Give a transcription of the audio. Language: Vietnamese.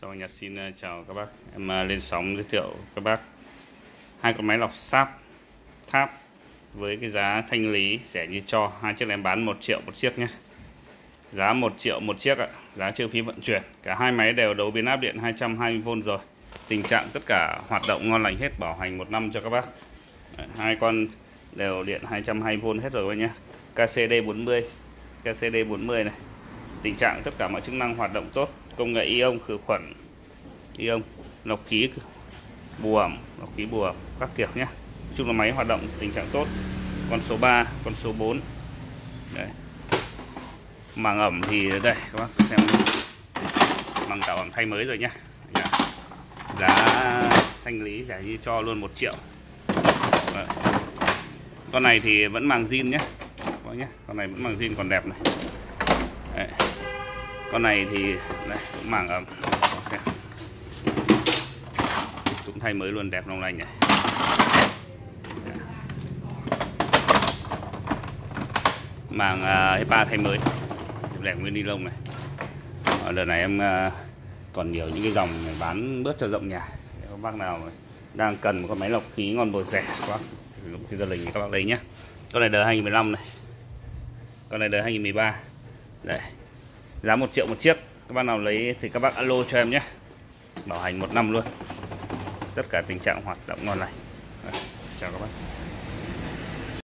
Sau Nhật xin chào các bác. Em à, lên sóng giới thiệu các bác hai con máy lọc sáp tháp với cái giá thanh lý rẻ như cho. Hai chiếc này em bán 1 triệu một chiếc nhé. Giá 1 triệu một chiếc ạ. Giá trừ phí vận chuyển. Cả hai máy đều đấu biến áp điện 220V rồi. Tình trạng tất cả hoạt động ngon lành hết, bảo hành một năm cho các bác. Hai con đều điện 220V hết rồi các bác nhé. KCD 40 KCD 40 này tình trạng tất cả mọi chức năng hoạt động tốt. Công nghệ ion khử khuẩn, ion, lọc khí bù ẩm, lọc khí bù ẩm, các kiểu nhé. Chung là máy hoạt động tình trạng tốt. Con số 3 con số 4 đây màng ẩm thì đây, các bác xem. Màng tạo ẩm thay mới rồi nhá. Giá thanh lý rẻ như cho luôn một triệu. Đấy. con này thì vẫn màng zin nhé. Có nhé. Con này vẫn màng zin còn đẹp này. Đấy. con này thì đây cũng màng ấm. Cũng thay mới luôn đẹp long lanh này. Màng uh, à, HEPA thay mới. Lẻ nguyên ni lông này. Ở đợt này em uh, còn nhiều những cái dòng này bán bớt cho rộng nhà. Các bác nào đang cần một con máy lọc khí ngon bột rẻ các bác sử dụng cái gia đình các bác lấy nhé con này đời 2015 này. Con này đời 2013 đây. Giá 1 triệu một chiếc. Các bác nào lấy thì các bác alo cho em nhé. Bảo hành một năm luôn. Tất cả tình trạng hoạt động ngon lành. Chào các bác.